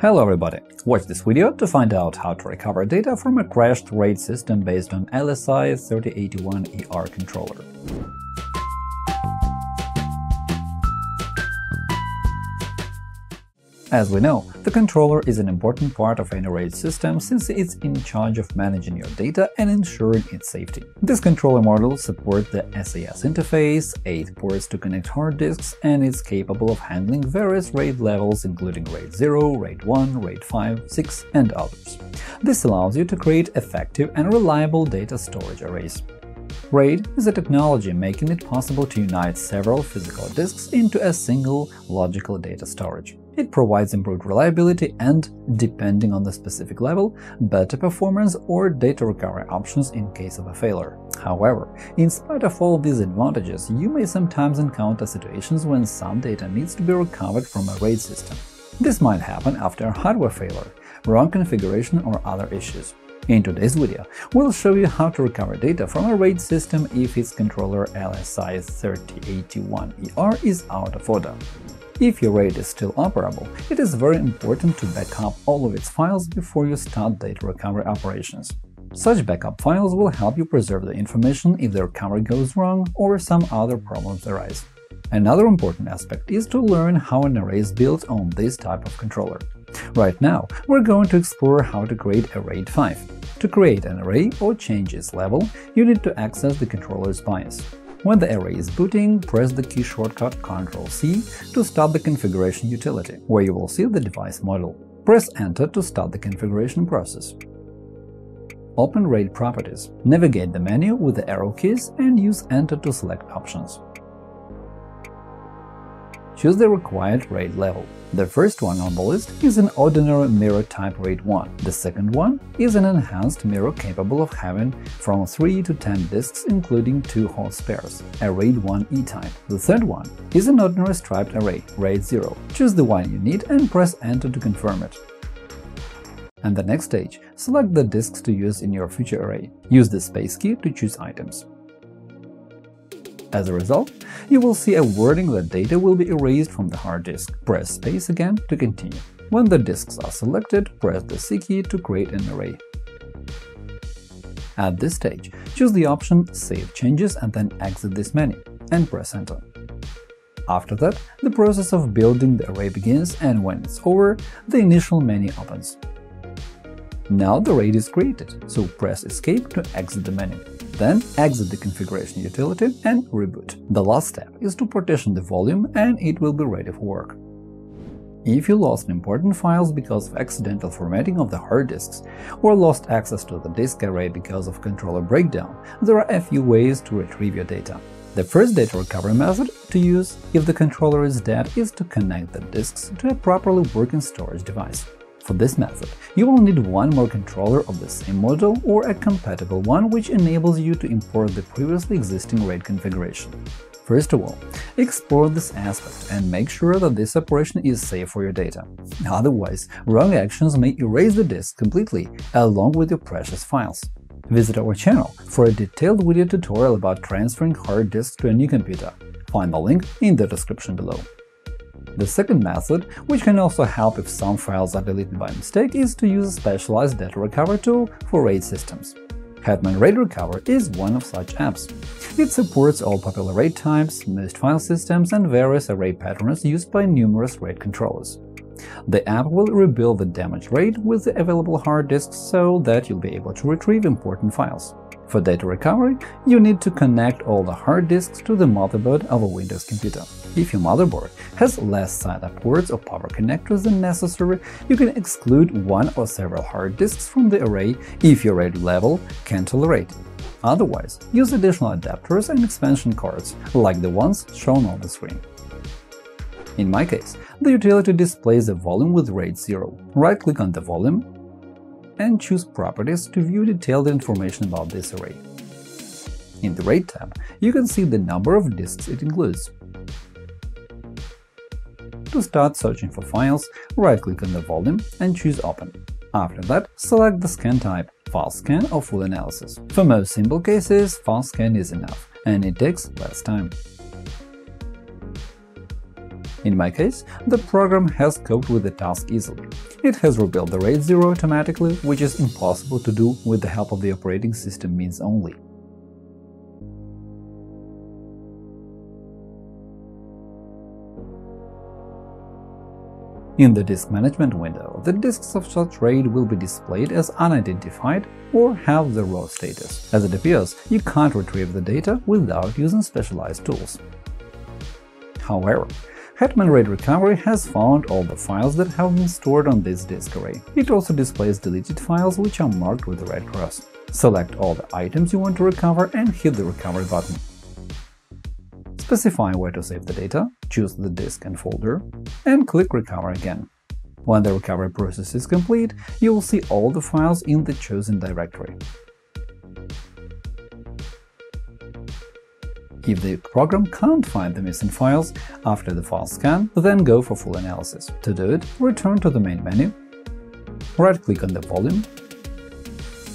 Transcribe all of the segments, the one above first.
Hello everybody! Watch this video to find out how to recover data from a crashed RAID system based on LSI 3081ER controller. As we know, the controller is an important part of any RAID system since it's in charge of managing your data and ensuring its safety. This controller module supports the SAS interface, 8 ports to connect hard disks, and is capable of handling various RAID levels including RAID 0, RAID 1, RAID 5, 6, and others. This allows you to create effective and reliable data storage arrays. RAID is a technology making it possible to unite several physical disks into a single logical data storage. It provides improved reliability and, depending on the specific level, better performance or data recovery options in case of a failure. However, in spite of all these advantages, you may sometimes encounter situations when some data needs to be recovered from a RAID system. This might happen after a hardware failure, wrong configuration or other issues. In today's video, we'll show you how to recover data from a RAID system if its controller LSI 3081ER is out of order. If your RAID is still operable, it is very important to back up all of its files before you start data recovery operations. Such backup files will help you preserve the information if the recovery goes wrong or some other problems arise. Another important aspect is to learn how an array is built on this type of controller. Right now, we're going to explore how to create a RAID 5. To create an array or change its level, you need to access the controller's BIOS. When the array is booting, press the key shortcut Ctrl-C to start the configuration utility, where you will see the device model. Press Enter to start the configuration process. Open RAID Properties, navigate the menu with the arrow keys and use Enter to select options. Choose the required RAID level. The first one on the list is an ordinary mirror type RAID 1. The second one is an enhanced mirror capable of having from 3 to 10 disks including 2 hot spares, a RAID 1 E-type. The third one is an ordinary striped array, RAID 0. Choose the one you need and press Enter to confirm it. And the next stage, select the disks to use in your future array. Use the space key to choose items. As a result, you will see a warning that data will be erased from the hard disk. Press space again to continue. When the disks are selected, press the C key to create an array. At this stage, choose the option Save changes and then exit this menu, and press Enter. After that, the process of building the array begins, and when it's over, the initial menu opens. Now the RAID is created, so press Escape to exit the menu. Then exit the configuration utility and reboot. The last step is to partition the volume and it will be ready for work. If you lost important files because of accidental formatting of the hard disks or lost access to the disk array because of controller breakdown, there are a few ways to retrieve your data. The first data recovery method to use if the controller is dead is to connect the disks to a properly working storage device. For this method, you will need one more controller of the same model or a compatible one which enables you to import the previously existing RAID configuration. First of all, explore this aspect and make sure that this operation is safe for your data. Otherwise, wrong actions may erase the disk completely, along with your precious files. Visit our channel for a detailed video tutorial about transferring hard disks to a new computer. Find the link in the description below. The second method, which can also help if some files are deleted by mistake, is to use a specialized data recovery tool for RAID systems. Hetman RAID Recover is one of such apps. It supports all popular RAID types, most file systems, and various array patterns used by numerous RAID controllers. The app will rebuild the damaged RAID with the available hard disks so that you'll be able to retrieve important files. For data recovery, you need to connect all the hard disks to the motherboard of a Windows computer. If your motherboard has less SATA ports or power connectors than necessary, you can exclude one or several hard disks from the array if your RAID level can tolerate. Otherwise, use additional adapters and expansion cards, like the ones shown on the screen. In my case, the utility displays a volume with RAID 0. Right-click on the volume and choose Properties to view detailed information about this array. In the RAID tab, you can see the number of disks it includes. To start searching for files, right-click on the volume and choose Open. After that, select the scan type – file scan or full analysis. For most simple cases, file scan is enough, and it takes less time. In my case, the program has coped with the task easily. It has rebuilt the RAID 0 automatically, which is impossible to do with the help of the operating system means only. In the disk management window, the disks of such RAID will be displayed as unidentified or have the raw status. As it appears, you can't retrieve the data without using specialized tools. However, Hetman RAID Recovery has found all the files that have been stored on this disk array. It also displays deleted files which are marked with a red cross. Select all the items you want to recover and hit the Recovery button. Specify where to save the data, choose the disk and folder, and click Recover again. When the recovery process is complete, you will see all the files in the chosen directory. If the program can't find the missing files after the file scan, then go for full analysis. To do it, return to the main menu, right-click on the volume,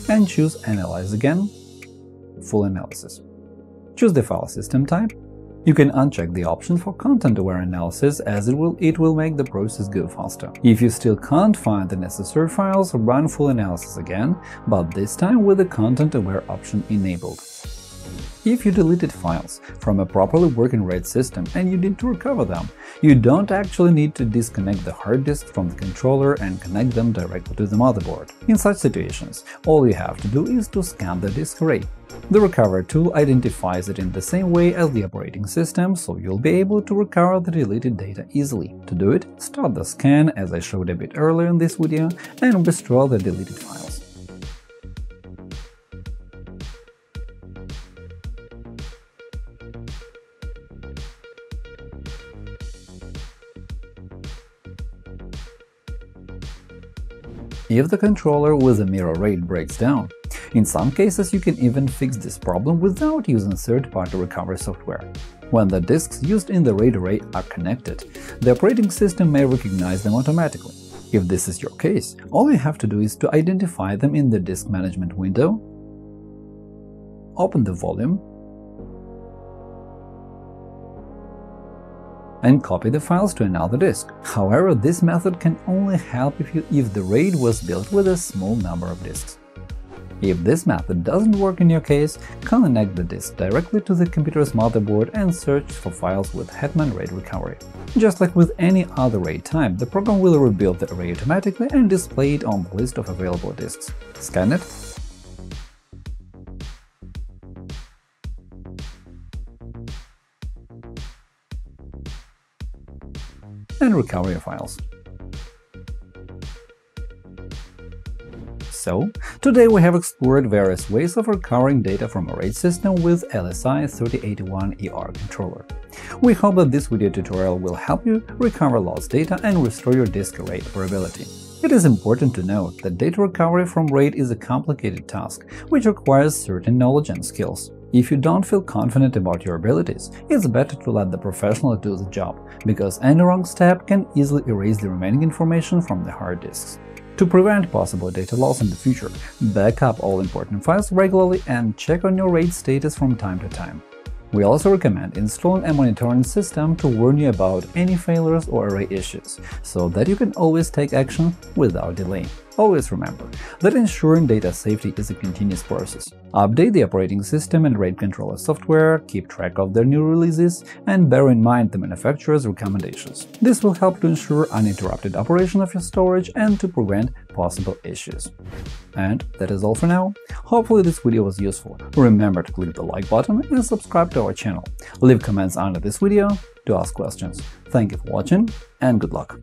and choose Analyze again, Full Analysis. Choose the file system type. You can uncheck the option for content-aware analysis as it will, it will make the process go faster. If you still can't find the necessary files, run full analysis again, but this time with the content-aware option enabled. If you deleted files from a properly working RAID system and you need to recover them, you don't actually need to disconnect the hard disk from the controller and connect them directly to the motherboard. In such situations, all you have to do is to scan the disk array. The recovery tool identifies it in the same way as the operating system, so you'll be able to recover the deleted data easily. To do it, start the scan as I showed a bit earlier in this video and restore the deleted files. If the controller with a mirror RAID breaks down. In some cases, you can even fix this problem without using third-party recovery software. When the disks used in the RAID array are connected, the operating system may recognize them automatically. If this is your case, all you have to do is to identify them in the disk management window, open the volume, and copy the files to another disk. However, this method can only help if, you, if the RAID was built with a small number of disks. If this method doesn't work in your case, connect the disk directly to the computer's motherboard and search for files with Hetman RAID recovery. Just like with any other RAID type, the program will rebuild the array automatically and display it on the list of available disks. Scan it, recover your files. So, today we have explored various ways of recovering data from a RAID system with LSI 3081ER controller. We hope that this video tutorial will help you recover lost data and restore your disk array operability. It is important to note that data recovery from RAID is a complicated task, which requires certain knowledge and skills. If you don't feel confident about your abilities, it's better to let the professional do the job, because any wrong step can easily erase the remaining information from the hard disks. To prevent possible data loss in the future, back up all important files regularly and check on your RAID status from time to time. We also recommend installing a monitoring system to warn you about any failures or array issues, so that you can always take action without delay. Always remember that ensuring data safety is a continuous process. Update the operating system and RAID controller software, keep track of their new releases, and bear in mind the manufacturer's recommendations. This will help to ensure uninterrupted operation of your storage and to prevent possible issues. And that is all for now. Hopefully this video was useful. Remember to click the like button and subscribe to our channel. Leave comments under this video to ask questions. Thank you for watching and good luck!